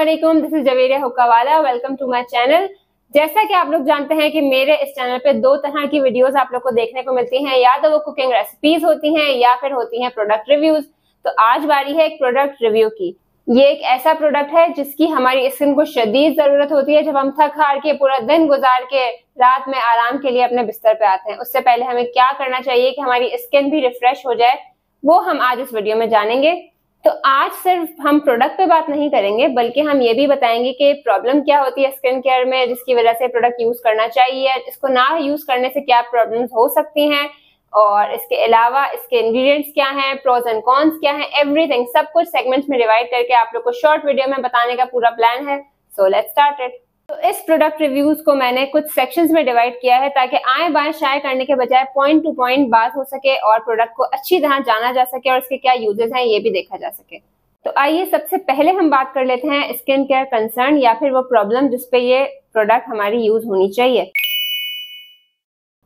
वालेकुम this is Javeria Hukkawala welcome to my channel जैसा कि आप लोग जानते हैं कि मेरे इस चैनल पे दो तरह की वीडियोस आप लोग को देखने को मिलती हैं। या तो वो कुकिंग रेसिपीज़ होती हैं, या फिर होती हैं प्रोडक्ट रिव्यूज़ तो आज बारी है एक प्रोडक्ट रिव्यू की। ये एक ऐसा प्रोडक्ट है जिसकी हमारी स्किन को शदीद ज़रूरत होती है। जब हम थक हार के, पूरा दिन गुजार के, रात में आराम के लिए अपने बिस्तर पे आते हैं। उससे पहले हमें क्या करना चाहिए कि हमारी स्किन भी रिफ्रेश हो जाए, वो हम आज इस वीडियो में जानेंगे। तो आज सिर्फ़ हम प्रोडक्ट पे बात नहीं करेंगे, बल्कि हम ये भी बताएँगे कि प्रॉब्लम क्या होती है स्किन केयर में, जिसकी वजह से प्रोडक्ट यूज़ करना चाहिए, इसको ना यूज़ करने से क्या प्रॉब्लम हो सकती हैं, और इसके अलावा इसके इंग्रेडिएंट्स क्या हैं प्रोज एंड कॉन्स क्या हैं एवरीथिंग सब कुछ सेगमेंट्स में डिवाइड करके आप लोग को शॉर्ट वीडियो में बताने का पूरा प्लान है। सो लेट स्टार्ट इट तो इस प्रोडक्ट रिव्यूज़ को मैंने कुछ सेक्शंस में डिवाइड किया है ताकि आए बाएँ शाये करने के बजाय पॉइंट टू पॉइंट बात हो सके और प्रोडक्ट को अच्छी तरह जाना जा सके और इसके क्या यूजेस हैं ये भी देखा जा सके। तो आइए सबसे पहले हम बात कर लेते हैं स्किन केयर कंसर्न या फिर वो प्रॉब्लम जिसपे ये प्रोडक्ट हमारी यूज़ होनी चाहिए।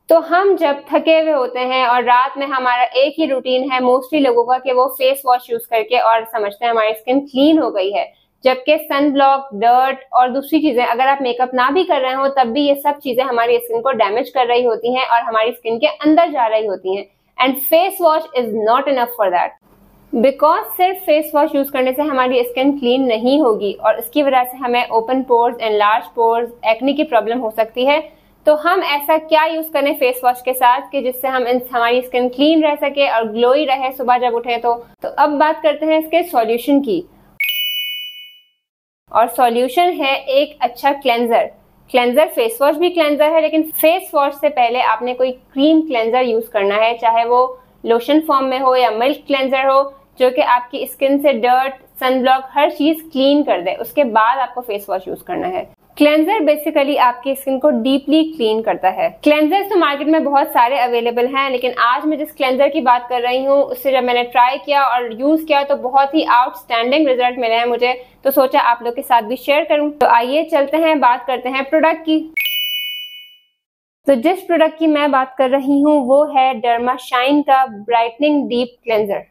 तो हम जब थके हुए होते हैं और रात में हमारा एक ही रूटीन है मोस्टली लोगों का कि वो फेस वॉश यूज़ करके और समझते हैं हमारी स्किन क्लीन हो गई है। जबकि सन ब्लॉक डर्ट और दूसरी चीज़ें, अगर आप मेकअप ना भी कर रहे हो, तब भी ये सब चीज़ें हमारी स्किन को डैमेज कर रही होती हैं और हमारी स्किन के अंदर जा रही होती हैं। And face wash is not enough for that because सिर्फ़ फेस वॉश यूज़ करने से हमारी स्किन क्लीन नहीं होगी और इसकी वजह से हमें open pores and large pores acne की प्रॉब्लम हो सकती है तो हम ऐसा क्या यूज़ करें फेस वॉश के साथ कि जिससे हम हमारी स्किन क्लीन रह सके और ग्लोई रहे सुबह जब उठे तो? तो अब बात करते हैं इसके सॉल्यूशन की। और सॉल्यूशन है एक अच्छा क्लेंजर क्लेंजर फेस वॉश भी क्लेंजर है, लेकिन फेस वॉश से पहले आपने कोई क्रीम क्लेंजर यूज़ करना है, चाहे वो लोशन फॉर्म में हो या मिल्क क्लेंजर हो, जो कि आपकी स्किन से डर्ट सनब्लॉक हर चीज़ क्लीन कर दे, उसके बाद आपको फेस वॉश यूज़ करना है। क्लेंजर बेसिकली आपकी स्किन को डीपली क्लीन करता है। क्लेंजर तो मार्केट में बहुत सारे अवेलेबल हैं, लेकिन आज मैं जिस क्लेंजर की बात कर रही हूँ, उससे जब मैंने ट्राई किया और यूज़ किया तो बहुत ही आउटस्टैंडिंग रिज़ल्ट मिले हैं मुझे। तो सोचा आप लोग के साथ भी शेयर करूँ। तो आइए चलते हैं, बात करते हैं प्रोडक्ट की। तो जिस प्रोडक्ट की मैं बात कर रही हूँ, वो है डर्मा शाइन का brightening deep cleanser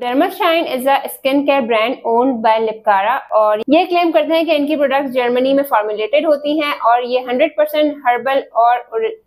Dermashine is a skin care brand owned by लिपकारा और ये क्लेम करते हैं कि इनकी प्रोडक्ट्स जर्मनी में फॉर्मुलेटेड होती हैं और ये 100% हर्बल और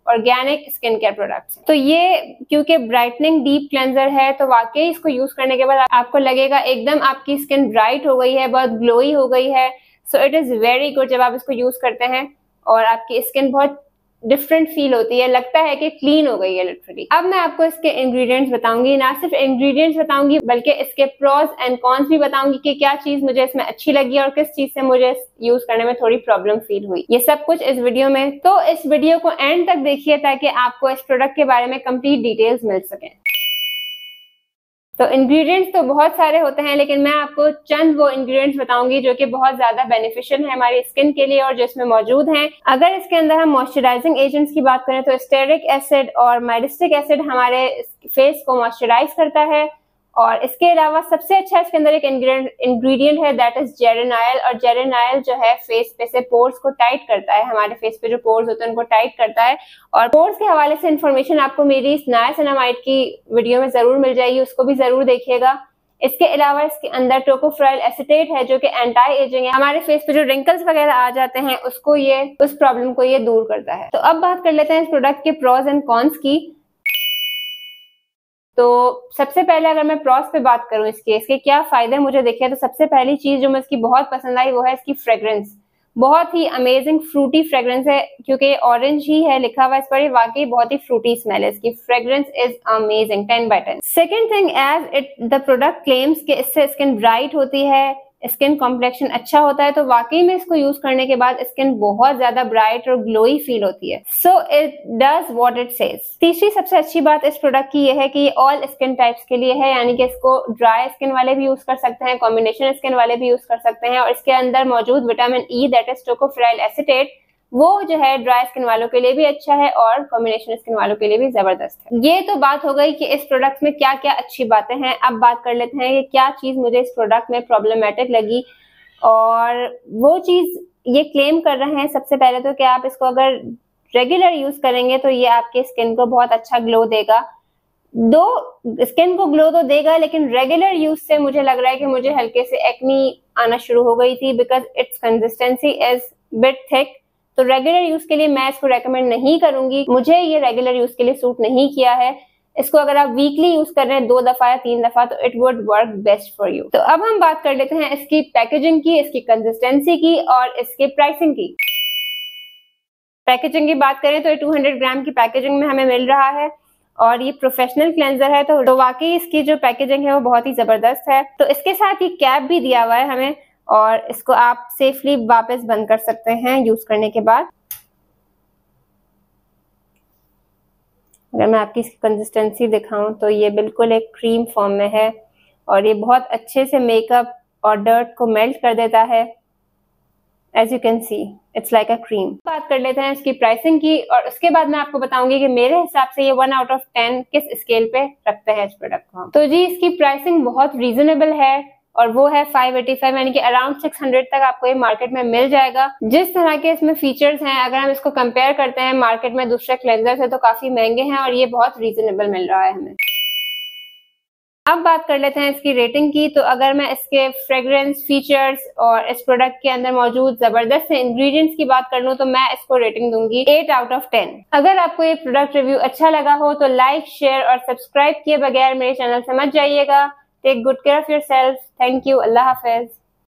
ऑर्गेनिक स्किन केयर प्रोडक्ट्स तो ये क्योंकि ब्राइटनिंग डीप क्लेंजर है तो वाकई इसको यूज़ करने के बाद आपको लगेगा एकदम आपकी स्किन ब्राइट हो गई है, बहुत ग्लोई हो गई है। So it is very good जब आप इसको यूज़ करते हैं और आपकी स्किन बहुत डिफरेंट फील होती है, लगता है कि क्लीन हो गई है लिटरली अब मैं आपको इसके इंग्रेडिएंट्स बताऊँगी, ना सिर्फ़ इंग्रेडिएंट्स बताऊँगी, बल्कि इसके प्रोज एंड कॉन्स भी बताऊँगी कि क्या चीज़ मुझे इसमें अच्छी लगी और किस चीज़ से मुझे यूज़ करने में थोड़ी प्रॉब्लम फील हुई। ये सब कुछ इस वीडियो में। तो इस वीडियो को एंड तक देखिए ताकि आपको इस प्रोडक्ट के बारे में कंप्लीट डिटेल्स मिल सके। तो इंग्रेडिएंट्स तो बहुत सारे होते हैं, लेकिन मैं आपको चंद वो इंग्रेडिएंट्स बताऊँगी जो कि बहुत ज़्यादा बेनिफिशियल है हमारी स्किन के लिए और जो इसमें मौजूद हैं। अगर इसके अंदर हम मॉइस्चराइजिंग एजेंट्स की बात करें तो स्टेरिक एसिड और माइडिस्टिक एसिड हमारे फेस को मॉइस्चराइज करता है। और इसके अलावा सबसे अच्छा इसके अंदर एक इंग्रेडिएंट है दैट इज़ जेरेनाइल और जेरेनाइल जो है फेस पे से पोर्स को टाइट करता है। हमारे फेस पे जो पोर्स होते हैं, उनको टाइट करता है। और पोर्स के हवाले से इन्फॉर्मेशन आपको मेरी नायासनामाइड की वीडियो में ज़रूर मिल जाएगी, उसको भी ज़रूर देखिएगा। इसके अलावा इसके अंदर टोकोफ्राइल एसिटेट है, जो कि एंटी एजिंग है। हमारे फेस पे जो रिंकल्स वगैरह आ जाते हैं, उसको ये, उस प्रॉब्लम को ये दूर करता है। तो अब बात कर लेते हैं इस प्रोडक्ट के प्रोज एंड कॉन्स की। तो सबसे पहले अगर मैं प्रॉस पे बात करूँ इसके इसके क्या फ़ायदे मुझे देखे? तो सबसे पहली चीज़ जो मैं इसकी बहुत पसंद आई वो है इसकी फ्रेग्रेंस बहुत ही अमेजिंग फ्रूटी फ्रेग्रेंस है, क्योंकि ऑरेंज ही है लिखा हुआ इस पर वाकई बहुत ही फ्रूटी स्मेल है इसकी. Fragrance is amazing ten by ten second thing as it the product claims कि इससे स्किन ब्राइट होती है स्किन कॉम्प्लेक्शन अच्छा होता है तो वाकई में इसको यूज़ करने के बाद स्किन बहुत ज़्यादा ब्राइट और ग्लोई फील होती है। So it does what it says तीसरी सबसे अच्छी बात इस प्रोडक्ट की यह है कि ये ऑल स्किन टाइप्स के लिए है, यानी कि इसको ड्राई स्किन वाले भी यूज़ कर सकते हैं कॉम्बिनेशन स्किन वाले भी यूज़ कर सकते हैं, और इसके अंदर मौजूद vitamin E that is tocopheryl acetate वो जो है ड्राई स्किन वालों के लिए भी अच्छा है और कॉम्बिनेशन स्किन वालों के लिए भी ज़बरदस्त है। ये तो बात हो गई कि इस प्रोडक्ट में क्या क्या अच्छी बातें हैं। अब बात कर लेते हैं कि क्या चीज़ मुझे इस प्रोडक्ट में प्रॉब्लमेटिक लगी। और वो चीज़ ये क्लेम कर रहे हैं, सबसे पहले तो कि आप इसको अगर रेगुलर यूज़ करेंगे तो ये आपके स्किन को बहुत अच्छा ग्लो देगा। दो स्किन को ग्लो तो देगा, लेकिन रेगुलर यूज़ से मुझे लग रहा है कि मुझे हल्के से एक्नी आना शुरू हो गई थी because its consistency is bit thick तो रेगुलर यूज़ के लिए मैं इसको रेकमेंड नहीं करूँगी। मुझे ये रेगुलर यूज़ के लिए सूट नहीं किया है। इसको अगर आप वीकली यूज़ कर रहे हैं दो दफ़ा या तीन दफ़ा तो it would work best for you तो अब हम बात कर लेते हैं इसकी पैकेजिंग की इसकी कंसिस्टेंसी की और इसके प्राइसिंग की। पैकेजिंग की बात करें तो ये 200 ग्राम की पैकेजिंग में हमें मिल रहा है और ये प्रोफेशनल क्लेंजर है तो, तो वाकई इसकी जो पैकेजिंग है वो बहुत ही ज़बरदस्त है। तो इसके साथ ये कैप भी दिया हुआ है हमें। और इसको आप सेफली वापस बंद कर सकते हैं यूज़ करने के बाद। अगर मैं आपकी इसकी कंसिस्टेंसी दिखाऊँ तो ये बिल्कुल एक क्रीम फॉर्म में है और ये बहुत अच्छे से मेकअप और डर्ट को मेल्ट कर देता है। As you can see it's like a cream बात कर लेते हैं इसकी प्राइसिंग की और उसके बाद मैं आपको बताऊँगी कि मेरे हिसाब से ये वन आउट ऑफ़ टेन किस स्केल पे रखते हैं इस प्रोडक्ट को तो जी, इसकी प्राइसिंग बहुत रीजनेबल है। और वो है 585 यानी कि अराउंड 600 तक आपको ये मार्केट में मिल जाएगा। जिस तरह के इसमें फीचर्स हैं, अगर हम इसको कंपेयर करते हैं मार्केट में दूसरे क्लेंजर से तो काफ़ी महँगे हैं और ये बहुत रीजनेबल मिल रहा है हमें। अब बात कर लेते हैं इसकी रेटिंग की। तो अगर मैं इसके फ्रेग्रेंस फीचर्स और इस प्रोडक्ट के अंदर मौजूद ज़बरदस्त इंग्रेडिएंट्स की बात कर लूँ तो मैं इसको रेटिंग दूँगी एट आउट ऑफ़ टेन अगर आपको ये प्रोडक्ट रिव्यू अच्छा लगा हो तो लाइक शेयर और सब्सक्राइब किए बगैर मेरे चैनल से मत जाइएगा। Take good care of yourself. Thank you. Allah Hafiz.